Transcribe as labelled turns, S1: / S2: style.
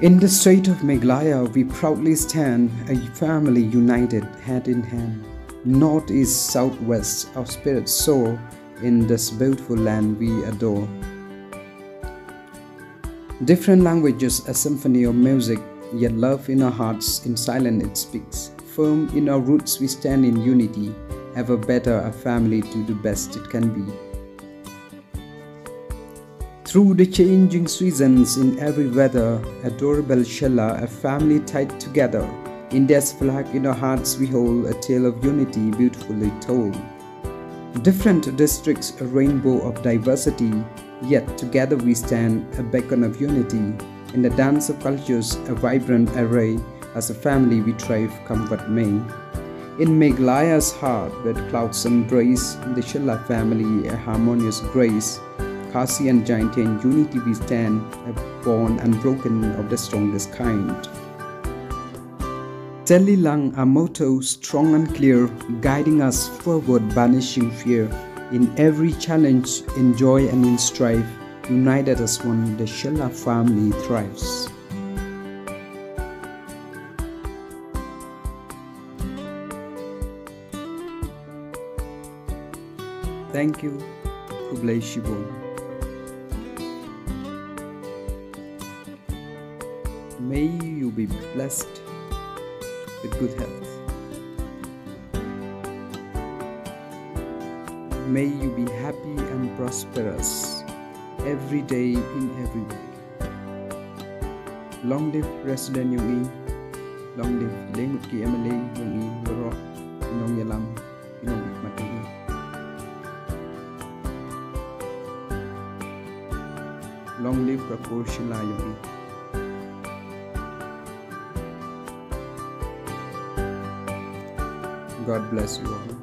S1: In the state of Meghalaya, we proudly stand, a family united, hand in hand. North, east, south, west, our spirits soar in this beautiful land we adore. Different languages, a symphony of music, yet love in our hearts, in silence it speaks. Firm in our roots, we stand in unity, ever better a family to the best it can be. Through the changing seasons in every weather, adorable Shylla, a family tied together. In India's flag in our hearts we hold, a tale of unity beautifully told. Different districts, a rainbow of diversity, yet together we stand, a beacon of unity. In the dance of cultures, a vibrant array, as a family we thrive, come what may. In Meghalaya's heart, where clouds embrace, the Shylla family, a harmonious grace. Khasi and Jaintian unity we stand, a bond unbroken of the strongest kind. Tylli Lang, our motto, strong and clear, guiding us forward, banishing fear. In every challenge, in joy and in strife, united as one, the Shylla family thrives. Thank you, Kublai Shibon. May you be blessed with good health. May you be happy and prosperous every day in every way. Long live President Yung Long live Lengut Ki MLA Yung I, Loro, Inong Yalam, Inong Mati Long live Prakur Shylla Yung God bless you all.